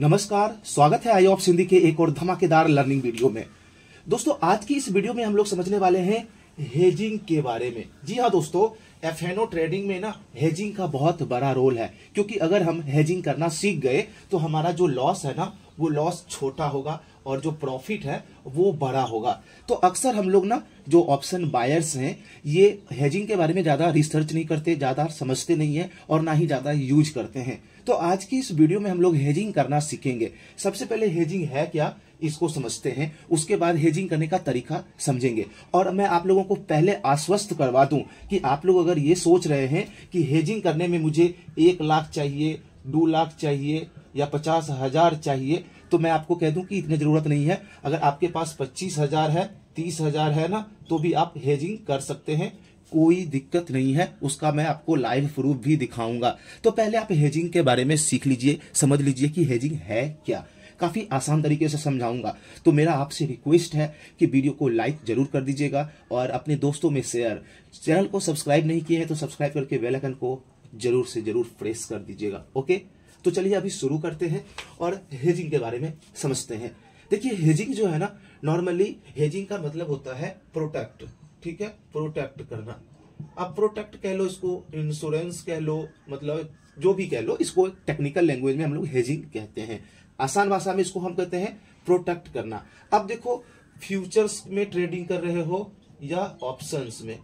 नमस्कार, स्वागत है आई ऑफ़ सिंधी के एक और धमाकेदार लर्निंग वीडियो में। दोस्तों, आज की इस वीडियो में हम लोग समझने वाले हैं हेजिंग के बारे में। जी हाँ दोस्तों एफ़ ट्रेडिंग में ना हेजिंग का बहुत बड़ा रोल है, क्योंकि अगर हम हेजिंग करना सीख गए तो हमारा जो लॉस है ना, वो लॉस छोटा होगा और जो प्रॉफिट है, वो बड़ा होगा। तो अक्सर हम लोग ना, जो ऑप्शन बायर्स हैं, ये हेजिंग के बारे में ज़्यादा रिसर्च नहीं करते, ज़्यादा समझते नहीं है और ना ही ज़्यादा यूज़ करते हैं। तो आज की इस वीडियो में हम लोग हेजिंग करना सीखेंगे। सबसे पहले हेजिंग है क्या, इसको समझते हैं। उसके बाद हेजिंग करने का तरीका समझेंगे। और मैं आप लोगों को पहले आश्वस्त करवा दूँ कि आप लोग अगर ये सोच रहे हैं कि हेजिंग करने में मुझे एक लाख चाहिए, दो लाख चाहिए या पचास हज़ार चाहिए तो मैं आपको कह दूँ कि इतनी ज़रूरत नहीं है। अगर आपके पास पच्चीस हज़ार है, तीस हज़ार है ना तो भी आप हेजिंग कर सकते हैं। कोई दिक्कत नहीं है, उसका मैं आपको लाइव प्रूफ भी दिखाऊँगा। तो पहले आप हेजिंग के बारे में सीख लीजिए, समझ लीजिए कि हेजिंग है क्या। काफ़ी आसान तरीके से समझाऊँगा। तो मेरा आपसे रिक्वेस्ट है कि वीडियो को लाइक ज़रूर कर दीजिएगा और अपने दोस्तों में शेयर चैनल को सब्सक्राइब नहीं किए हैं तो सब्सक्राइब करके बेल आइकन को ज़रूर से ज़रूर प्रेस कर दीजिएगा। ओके तो चलिए अभी शुरू करते हैं और हेजिंग के बारे में समझते हैं। देखिए हेजिंग जो है ना नॉर्मली हेजिंग का मतलब होता है प्रोटेक्ट ठीक है? प्रोटेक्ट करना। अब प्रोटेक्ट कह लो इसको इंश्योरेंस कह लो मतलब जो भी कह लो, इसको टेक्निकल लैंग्वेज में हम लोग हेजिंग कहते हैं। आसान भाषा में इसको हम कहते हैं प्रोटेक्ट करना। अब देखो फ्यूचर्स में ट्रेडिंग कर रहे हो या ऑप्शंस में?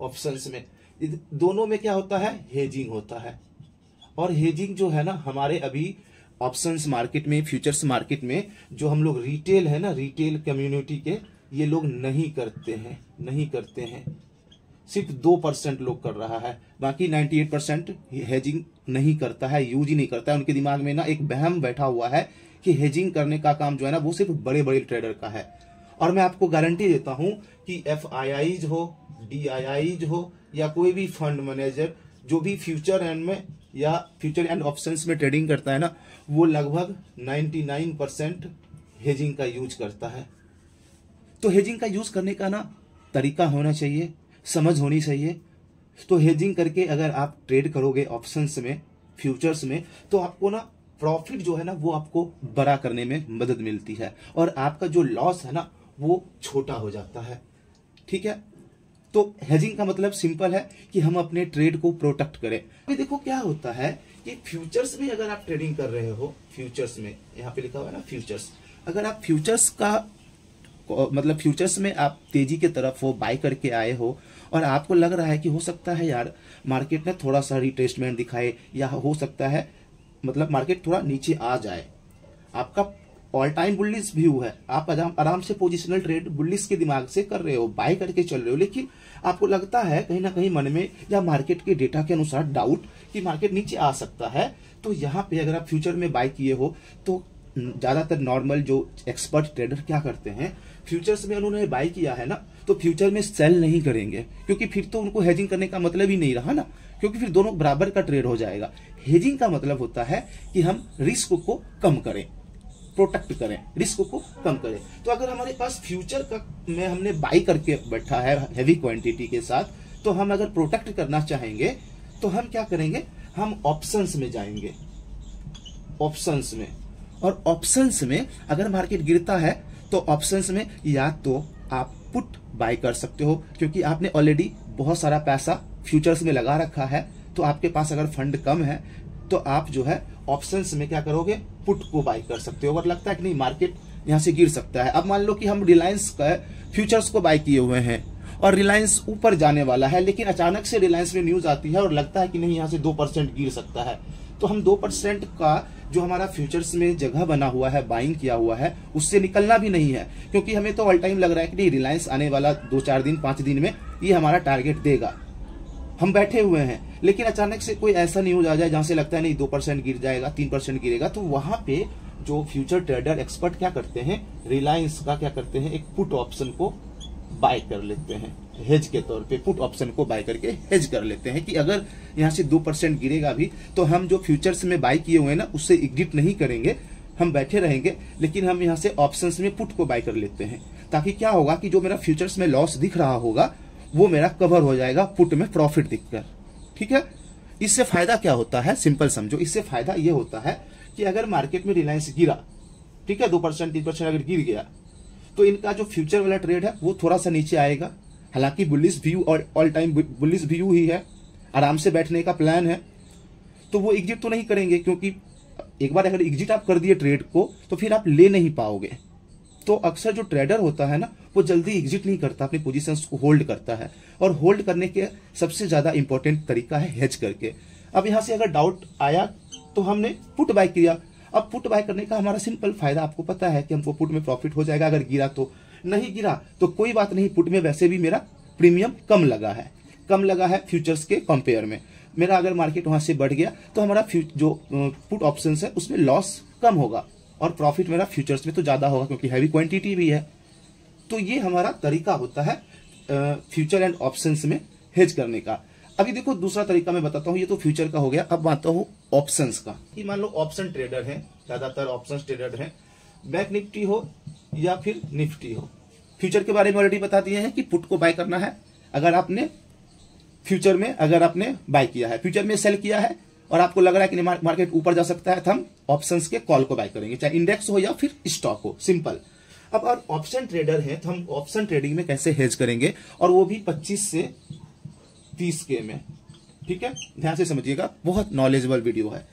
ऑप्शंस में। दोनों में क्या होता है? हेजिंग होता है। और हेजिंग जो है ना, हमारे अभी ऑप्शंस मार्केट में फ्यूचर्स मार्केट में, जो हम लोग रिटेल है ना रिटेल कम्युनिटी के, ये लोग नहीं करते हैं, नहीं करते हैं। सिर्फ़ दो परसेंट लोग कर रहा है, बाकी 98 परसेंट हेजिंग नहीं करता है यूज़ ही नहीं करता है। उनके दिमाग में ना एक बहम बैठा हुआ है कि हेजिंग करने का काम जो है ना, वो सिर्फ़ बड़े बड़े ट्रेडर का है। और मैं आपको गारंटी देता हूँ कि एफ़ हो डी हो, या कोई भी फंड मैनेजर जो भी फ्यूचर एंड में या फ्यूचर एंड ऑप्शंस में ट्रेडिंग करता है ना, वो लगभग 99 परसेंट हेजिंग का यूज़ करता है। तो हेजिंग का यूज़ करने का ना तरीका होना चाहिए, समझ होनी चाहिए। तो हेजिंग करके अगर आप ट्रेड करोगे ऑप्शंस में फ्यूचर्स में तो आपको ना प्रॉफिट जो है ना, वो आपको बड़ा करने में मदद मिलती है। और आपका जो लॉस है ना, वो छोटा हो जाता है। ठीक है? तो हेजिंग का मतलब सिंपल है कि हम अपने ट्रेड को प्रोटेक्ट करें। अभी देखो क्या होता है कि फ्यूचर्स में अगर आप ट्रेडिंग कर रहे हो फ्यूचर्स में, यहाँ पे लिखा हुआ है ना फ्यूचर्स अगर आप फ्यूचर्स का मतलब फ्यूचर्स में आप तेज़ी की तरफ़ हो बाय करके आए हो, और आपको लग रहा है कि हो सकता है यार मार्केट में थोड़ा सा रिट्रेसमेंट दिखाए, या हो सकता है मतलब मार्केट थोड़ा नीचे आ जाए। आपका ऑल टाइम बुल्लिस व्यू है। आप आराम से पोजिशनल ट्रेड बुल्लिस के दिमाग से कर रहे हो बाय करके चल रहे हो, लेकिन आपको लगता है कहीं ना कहीं मन में या मार्केट के डेटा के अनुसार डाउट कि मार्केट नीचे आ सकता है तो यहाँ पे अगर आप फ्यूचर में बाय किए हो तो ज़्यादातर नॉर्मल जो एक्सपर्ट ट्रेडर क्या करते हैं फ्यूचर्स में उन्होंने बाय किया है ना तो फ्यूचर में सेल नहीं करेंगे। क्योंकि फिर तो उनको हेजिंग करने का मतलब ही नहीं रहा ना, क्योंकि फिर दोनों बराबर का ट्रेड हो जाएगा। हेजिंग का मतलब होता है कि हम रिस्क को कम करें। प्रोटेक्ट करें रिस्क को कम करें। तो अगर हमारे पास फ्यूचर का में हमने बाई करके बैठा है हैवी क्वांटिटी के साथ तो हम अगर प्रोटेक्ट करना चाहेंगे तो हम क्या करेंगे? हम ऑप्शंस में जाएँगे। ऑप्शंस में। और ऑप्शंस में अगर मार्केट गिरता है तो ऑप्शंस में या तो आप पुट बाय कर सकते हो, क्योंकि आपने ऑलरेडी बहुत सारा पैसा फ्यूचर्स में लगा रखा है तो आपके पास अगर फंड कम है तो आप जो है ऑप्शंस में क्या करोगे? पुट को बाय कर सकते हो। अगर लगता है कि नहीं मार्केट यहाँ से गिर सकता है। अब मान लो कि हम रिलायंस का फ्यूचर्स को बाय किए हुए हैं और रिलायंस ऊपर जाने वाला है, लेकिन अचानक से रिलायंस में न्यूज़ आती है और लगता है कि नहीं, यहाँ से दो परसेंट गिर सकता है। तो हम दो परसेंट का जो हमारा फ्यूचर्स में जगह बना हुआ है बाइंग किया हुआ है, उससे निकलना भी नहीं है। क्योंकि हमें तो ऑल टाइम लग रहा है कि नहीं रिलायंस आने वाला दो चार दिन, पाँच दिन में ये हमारा टारगेट देगा। हम बैठे हुए हैं। लेकिन अचानक से कोई ऐसा न्यूज़ आ जाए जहाँ से लगता है, नहीं, दो परसेंट गिर जाएगा, तीन परसेंट गिरेगा तो वहाँ पे जो फ्यूचर ट्रेडर एक्सपर्ट क्या करते हैं रिलायंस का क्या करते हैं, एक पुट ऑप्शन को बाय कर लेते हैं। हेज के तौर पे पुट ऑप्शन को बाय करके हेज कर लेते हैं कि अगर यहाँ से दो परसेंट गिरेगा भी तो हम जो फ्यूचर्स में बाय किए हुए हैं ना, उससे एग्जिट नहीं करेंगे। हम बैठे रहेंगे, लेकिन हम यहाँ से ऑप्शन में पुट को बाय कर लेते हैं। ताकि क्या होगा कि जो मेरा फ्यूचर्स में लॉस दिख रहा होगा वो मेरा कवर हो जाएगा पुट में प्रॉफिट दिखकर ठीक है? इससे फ़ायदा क्या होता है? सिंपल समझो। इससे फ़ायदा ये होता है कि अगर मार्केट में रिलायंस गिरा, ठीक है, दो परसेंट, तीन परसेंट अगर गिर गया तो इनका जो फ्यूचर वाला ट्रेड है, वो थोड़ा सा नीचे आएगा। हालाँकि बुलिस व्यू और ऑल टाइम बुलिस व्यू ही है। आराम से बैठने का प्लान है। तो वो एग्जिट तो नहीं करेंगे, क्योंकि एक बार अगर एग्जिट आप कर दिए ट्रेड को तो फिर आप ले नहीं पाओगे। तो अक्सर जो ट्रेडर होता है ना, वो जल्दी एग्जिट नहीं करता, अपनी पोजीशन को होल्ड करता है। और होल्ड करने के सबसे ज़्यादा इंपॉर्टेंट तरीका है हेज करके। अब यहाँ से अगर डाउट आया तो हमने पुट बाय किया। अब पुट बाय करने का हमारा सिंपल फ़ायदा आपको पता है कि हमको पुट में प्रॉफिट हो जाएगा। अगर गिरा तो नहीं गिरा तो कोई बात नहीं पुट में वैसे भी मेरा प्रीमियम कम लगा है। कम लगा है फ्यूचर्स के कंपेयर में। मेरा अगर मार्केट वहाँ से बढ़ गया तो हमारा जो पुट ऑप्शन है, उसमें लॉस कम होगा। और प्रॉफिट मेरा फ्यूचर्स में तो ज़्यादा होगा क्योंकि हैवी क्वांटिटी भी है। तो ये हमारा तरीका होता है फ्यूचर एंड ऑप्शंस में हेज करने का। अभी देखो, दूसरा तरीका मैं बताता हूँ, ये तो फ्यूचर का हो गया। अब आता हूँ ऑप्शंस का। कि मान लो ऑप्शन ट्रेडर है, ज़्यादातर ऑप्शन ट्रेडर है। बैंक निफ्टी हो या फिर निफ्टी हो। फ्यूचर के बारे में ऑलरेडी बता दिए हैं कि पुट को बाय करना है। अगर आपने फ्यूचर में, अगर आपने बाय किया है। फ्यूचर में सेल किया है और आपको लग रहा है कि मार्केट ऊपर जा सकता है तो हम ऑप्शन के कॉल को बाय करेंगे, चाहे इंडेक्स हो या फिर स्टॉक हो सिंपल अब और ऑप्शन ट्रेडर है तो हम ऑप्शन ट्रेडिंग में कैसे हेज करेंगे, और वो भी 25 से 30 के में, ठीक है? ध्यान से समझिएगा, बहुत नॉलेजेबल वीडियो है।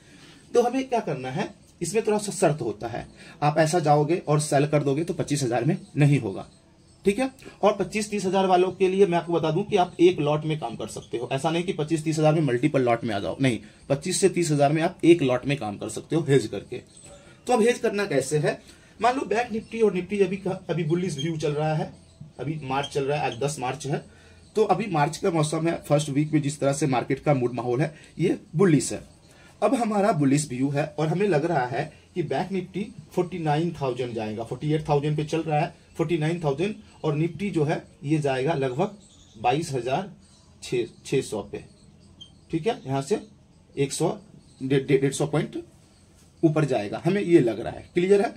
तो हमें क्या करना है, इसमें थोड़ा सा शर्त होता है। आप ऐसा जाओगे और सेल कर दोगे तो पच्चीस हज़ार में नहीं होगा। ठीक है? और पच्चीस तीस हज़ार वालों के लिए मैं आपको बता दूँ कि आप एक लॉट में काम कर सकते हो। ऐसा नहीं कि पच्चीस तीस हज़ार में मल्टीपल लॉट में आ जाओ। नहीं पच्चीस से तीस हज़ार में आप एक लॉट में काम कर सकते हो हेज करके। तो अब हेज करना कैसे है? मान लो बैंक निफ्टी और निफ्टी अभी अभी बुलिस व्यू चल रहा है। अभी मार्च चल रहा है आज दस मार्च है। तो अभी मार्च का मौसम है फ़र्स्ट वीक में जिस तरह से मार्केट का मूड माहौल है ये बुलिस है। अब हमारा बुलिस व्यू है और हमें लग रहा है कि बैंक निफ्टी 49,000 जाएगा 48,000 पे चल रहा है। 49,000 और निफ्टी जो है ये जाएगा लगभग बाईस हज़ार छह सौ पे। ठीक है? यहाँ से एक सौ डेढ़ सौ पॉइंट ऊपर जाएगा। हमें ये लग रहा है। क्लियर है?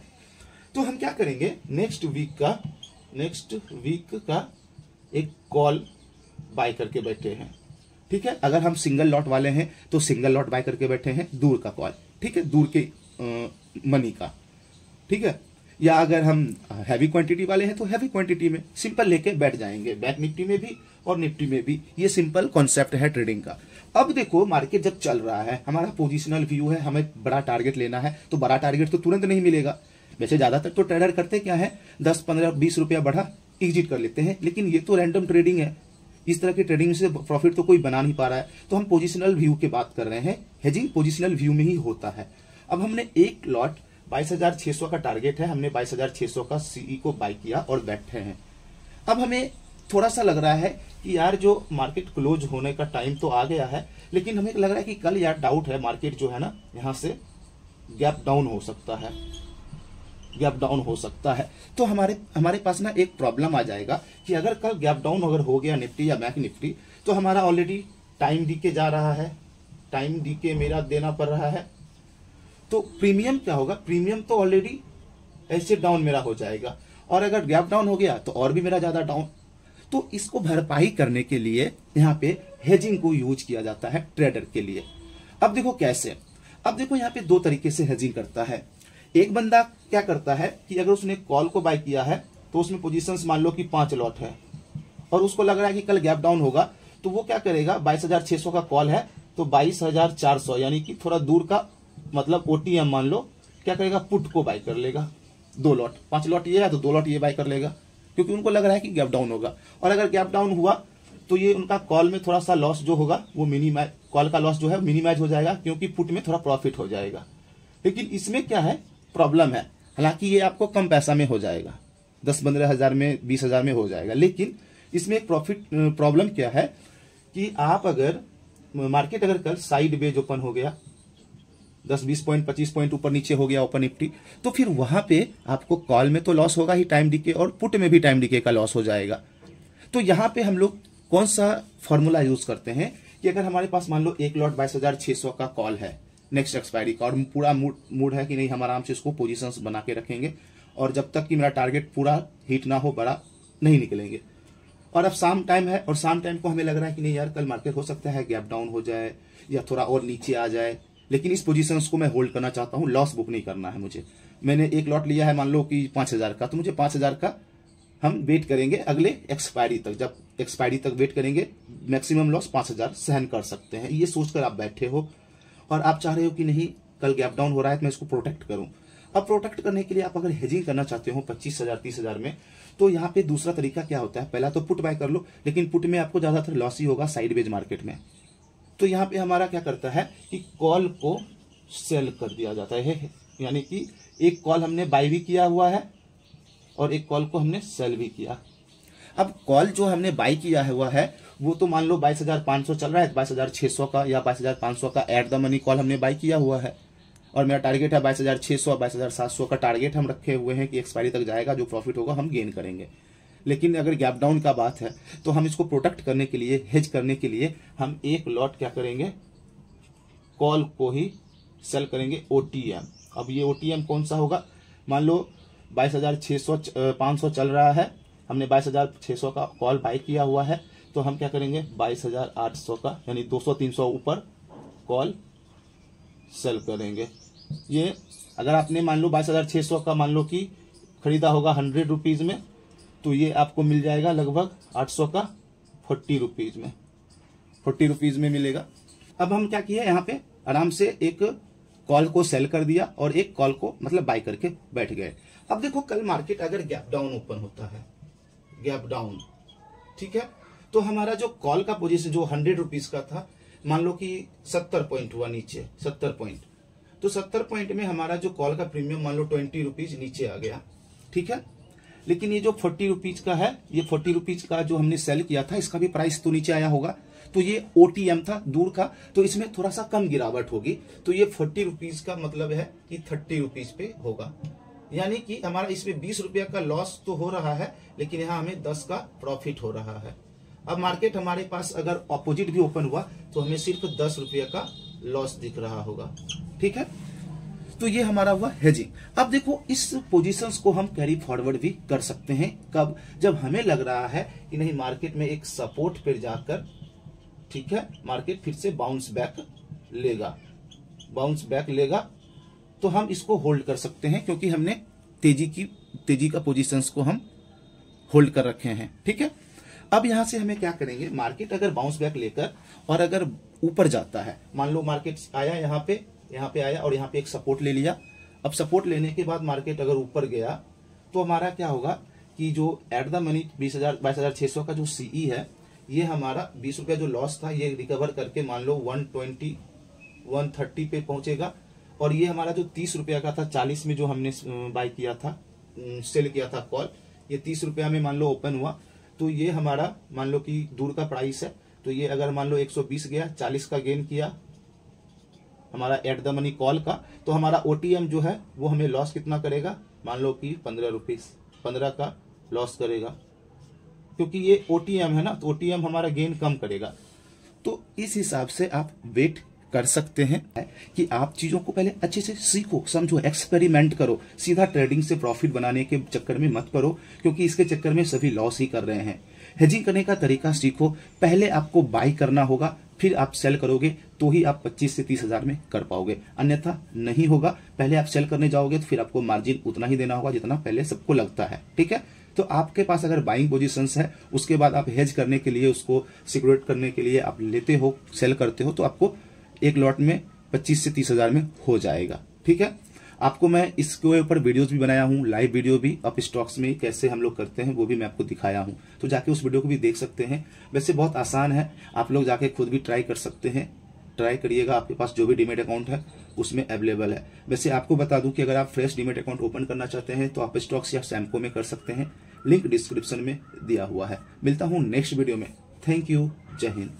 तो हम क्या करेंगे? नेक्स्ट वीक का नेक्स्ट वीक का एक कॉल बाय करके बैठे हैं। ठीक है? अगर हम सिंगल लॉट वाले हैं तो सिंगल लॉट बाय करके बैठे हैं दूर का कॉल। ठीक है? दूर के मनी का। ठीक है? या अगर हम हैवी क्वांटिटी वाले हैं तो हैवी क्वांटिटी में सिंपल लेके बैठ जाएँगे। बैंक निफ्टी में भी और निफ्टी में भी। ये सिंपल कॉन्सेप्ट है ट्रेडिंग का। अब देखो मार्केट जब चल रहा है, हमारा पोजिशनल व्यू है, हमें बड़ा टारगेट लेना है तो बड़ा टारगेट तो तुरंत नहीं मिलेगा। वैसे ज़्यादातर तो ट्रेडर करते क्या है? दस, पंद्रह, बीस रुपया बढ़ा एग्जिट कर लेते हैं। लेकिन ये तो रैंडम ट्रेडिंग है। इस तरह की ट्रेडिंग से प्रॉफिट तो कोई बना नहीं पा रहा है। तो हम पोजिशनल व्यू की बात कर रहे हैं। हेजिंग पोजिशनल व्यू में ही होता है। अब हमने एक लॉट बाईस हज़ार छह सौ का टारगेट है। हमने बाईस हज़ार छह सौ का सीई को बाई किया और बैठे हैं। अब हमें थोड़ा सा लग रहा है कि यार जो मार्केट क्लोज होने का टाइम तो आ गया है, लेकिन हमें लग रहा है कि कल यार डाउट है मार्केट जो है ना, यहाँ से गैप डाउन हो सकता है। गैप डाउन हो सकता है। तो हमारे हमारे पास ना एक प्रॉब्लम आ जाएगा कि अगर कल गैप डाउन अगर हो गया निफ्टी या बैंक निफ्टी तो हमारा ऑलरेडी टाइम डी के जा रहा है। टाइम डी के मेरा देना पड़ रहा है। तो प्रीमियम क्या होगा? प्रीमियम तो ऑलरेडी ऐसे डाउन मेरा हो जाएगा। और अगर गैप डाउन हो गया तो और भी मेरा ज़्यादा डाउन तो इसको भरपाई करने के लिए यहाँ पे हेजिंग को यूज़ किया जाता है ट्रेडर के लिए। अब देखो कैसे। अब देखो यहाँ पे दो तरीके से हेजिंग करता है। एक बंदा क्या करता है कि अगर उसने कॉल को बाय किया है तो उसमें पोजीशंस मान लो कि पाँच लॉट है। और उसको लग रहा है कि कल गैप डाउन होगा तो वो क्या करेगा? बाईस हज़ार छह सौ का कॉल है तो बाईस हज़ार चार सौ, यानी कि थोड़ा दूर का मतलब ओटीएम मान लो, क्या करेगा? पुट को बाय कर लेगा। दो लॉट पाँच लॉट ये है तो दो लॉट ये बाय कर लेगा। क्योंकि उनको लग रहा है कि गैप डाउन होगा। और अगर गैप डाउन हुआ तो ये उनका कॉल में थोड़ा सा लॉस जो होगा, वो मिनिमाइज कॉल का लॉस जो है मिनिमाइज हो जाएगा, क्योंकि पुट में थोड़ा प्रॉफिट हो जाएगा। लेकिन इसमें क्या है? प्रॉब्लम है। हालाँकि ये आपको कम पैसा में हो जाएगा। दस पंद्रह हज़ार में, बीस हज़ार में हो जाएगा। लेकिन इसमें एक प्रॉफिट प्रॉब्लम क्या है कि आप अगर मार्केट अगर कल साइड बेज ओपन हो गया दस, बीस पॉइंट पच्चीस पॉइंट ऊपर नीचे हो गया ओपन निफ्टी तो फिर वहाँ पे आपको कॉल में तो लॉस होगा ही टाइम डीके और पुट में भी टाइम डीके का लॉस हो जाएगा। तो यहाँ पे हम लोग कौन सा फॉर्मूला यूज़ करते हैं कि अगर हमारे पास मान लो एक लॉट बाईस हज़ार छह सौ का कॉल है नेक्स्ट एक्सपायरी का, और पूरा मूड मूड है कि नहीं, हम आराम से इसको पोजिशन बना के रखेंगे, और जब तक कि मेरा टारगेट पूरा हिट ना हो, बड़ा नहीं निकलेंगे। और अब शाम टाइम है, और शाम टाइम को हमें लग रहा है कि नहीं यार, कल मार्केट हो सकता है गैप डाउन हो जाए, या थोड़ा और नीचे आ जाए लेकिन इस पोजीशन को मैं होल्ड करना चाहता हूँ लॉस बुक नहीं करना है मुझे। मैंने एक लॉट लिया है, मान लो कि पाँच हज़ार का तो मुझे पाँच हज़ार का हम वेट करेंगे अगले एक्सपायरी तक। जब एक्सपायरी तक वेट करेंगे मैक्सिमम लॉस पाँच हज़ार सहन कर सकते हैं। ये सोचकर आप बैठे हो और आप चाह रहे हो कि नहीं, कल गैप डाउन हो रहा है तो मैं इसको प्रोटेक्ट करूँ। अब प्रोटेक्ट करने के लिए आप अगर हेजिंग करना चाहते हो पच्चीस हज़ार, तीस हज़ार में तो यहाँ पे दूसरा तरीका क्या होता है? पहला तो पुट बाय कर लो, लेकिन पुट में आपको ज़्यादातर लॉस ही होगा साइडवेज मार्केट में। तो यहाँ पे हमारा क्या करता है कि कॉल को सेल कर दिया जाता है यानी कि एक कॉल हमने बाय भी किया हुआ है और एक कॉल को हमने सेल भी किया। अब कॉल जो हमने बाई किया हुआ है, वो तो मान लो बाईस हज़ार पाँच सौ चल रहा है, बाईस हज़ार छह सौ का या बाईस हज़ार पाँच सौ का एट द मनी कॉल हमने बाई किया हुआ है। और मेरा टारगेट है बाईस हज़ार छह सौ बाईस हज़ार सात सौ का टारगेट हम रखे हुए हैं कि एक्सपायरी तक जाएगा, जो प्रॉफिट होगा हम गेन करेंगे। लेकिन अगर गैप डाउन का बात है तो हम इसको प्रोटेक्ट करने के लिए हेज करने के लिए हम एक लॉट क्या करेंगे? कॉल को ही सेल करेंगे ओटीएम अब ये ओटीएम कौन सा होगा? मान लो बाईस हज़ार छह सौ पाँच सौ चल रहा है, हमने बाईस हज़ार छह सौ का कॉल बाई किया हुआ है तो हम क्या करेंगे? बाईस हज़ार आठ सौ का, यानी दो सौ, तीन सौ ऊपर कॉल सेल करेंगे। ये, अगर आपने मान लो बाईस हज़ार छह सौ का मान लो कि खरीदा होगा हंड्रेड रुपीज़ में तो ये आपको मिल जाएगा लगभग आठ सौ का फोर्टी रुपीज़ में। फोर्टी रुपीज़ में मिलेगा। अब हम क्या किए यहाँ पे आराम से एक कॉल को सेल कर दिया और एक कॉल को मतलब बाय करके बैठ गए। अब देखो, कल मार्केट अगर गैप डाउन ओपन होता है, गैप डाउन, ठीक है? तो हमारा जो कॉल का पोजीशन, जो हंड्रेड रुपीज़ का था, मान लो कि सत्तर पॉइंट हुआ नीचे, सत्तर पॉइंट। तो सत्तर पॉइंट में हमारा जो कॉल का प्रीमियम, मान लो ट्वेंटी रुपीज़ नीचे आ गया, ठीक है? लेकिन ये जो फोर्टी रुपीज़ का है, ये फोर्टी रुपीज़ का जो हमने सेल किया था, इसका भी प्राइस तो नीचे आया होगा। तो ये ओटीएम था, दूर का। तो इसमें थोड़ा सा कम गिरावट होगी। तो ये फोर्टी रुपीज़ का मतलब है कि थर्टी रुपीज़ पे होगा। यानी कि हमारा इसमें बीस रुपया का लॉस तो हो रहा है, लेकिन यहाँ हमें दस का प्रॉफिट हो रहा है। अब मार्केट हमारे पास अगर ऑपोजिट भी ओपन हुआ तो हमें सिर्फ़ दस रुपया का लॉस दिख रहा होगा। ठीक है? तो ये हमारा हुआ हेजिंग अब देखो, इस पोजीशंस को हम कैरी फॉरवर्ड भी कर सकते हैं। कब? जब हमें लग रहा है कि नहीं मार्केट में एक सपोर्ट पर जाकर, ठीक है मार्केट फिर से बाउंस बैक लेगा। बाउंस बैक लेगा तो हम इसको होल्ड कर सकते हैं, क्योंकि हमने तेज़ी की, तेज़ी का पोजीशंस को हम होल्ड कर रखे हैं, ठीक है? अब यहाँ से हमें क्या करेंगे? मार्केट अगर बाउंस बैक लेकर और अगर ऊपर जाता है, मान लो मार्केट आया यहाँ पे यहाँ पे आया और यहाँ पे एक सपोर्ट ले लिया। अब सपोर्ट लेने के बाद मार्केट अगर ऊपर गया तो हमारा क्या होगा कि जो एट द मनी बीस हज़ार, बाईस हज़ार छह सौ का जो सीई है, ये हमारा बीस रुपया जो लॉस था, ये रिकवर करके मान लो वन ट्वेंटी वन थर्टी पे पहुंचेगा। और ये हमारा जो तीस रुपया का था, चालीस में जो हमने बाय किया था सेल किया था कॉल ये तीस रुपया में मान लो ओपन हुआ। तो ये हमारा मान लो कि दूर का प्राइस है। तो ये अगर मान लो 120 गया 40 का गेन किया हमारा एट द मनी कॉल का तो हमारा ओटीएम जो है, वो हमें लॉस कितना करेगा? मान लो कि पंद्रह रुपीज़ पंद्रह का लॉस करेगा। क्योंकि ये ओटीएम है ना तो ओटीएम हमारा गेन कम करेगा। तो इस हिसाब से आप वेट कर सकते हैं कि आप चीज़ों को पहले अच्छे से सीखो, समझो एक्सपेरिमेंट करो। सीधा ट्रेडिंग से प्रॉफिट बनाने के चक्कर में मत करो, क्योंकि इसके चक्कर में सभी लॉस ही कर रहे हैं। हेजिंग करने का तरीका सीखो। पहले आपको बाई करना होगा फिर आप सेल करोगे तो ही आप 25 से तीस हज़ार में कर पाओगे। अन्यथा नहीं होगा। पहले आप सेल करने जाओगे तो फिर आपको मार्जिन उतना ही देना होगा जितना पहले सबको लगता है। ठीक है? तो आपके पास अगर बाइंग पोजीशंस है, उसके बाद आप हेज करने के लिए, उसको सिक्योरेट करने के लिए आप लेते हो सेल करते हो तो आपको एक लॉट में पच्चीस से तीस हज़ार में हो जाएगा। ठीक है? आपको मैं इसके ऊपर वीडियोस भी बनाया हूँ लाइव वीडियो भी अप स्टॉक्स में कैसे हम लोग करते हैं वो भी मैं आपको दिखाया हूँ। तो जाके उस वीडियो को भी देख सकते हैं। वैसे बहुत आसान है, आप लोग जाके खुद भी ट्राई कर सकते हैं। ट्राई करिएगा, आपके पास जो भी डीमेट अकाउंट है, उसमें अवेलेबल है। वैसे आपको बता दूँ कि अगर आप फ्रेश डीमेट अकाउंट ओपन करना चाहते हैं तो आप स्टॉक्स या सैमको में कर सकते हैं। लिंक डिस्क्रिप्शन में दिया हुआ है। मिलता हूँ नेक्स्ट वीडियो में। थैंक यू जय हिंद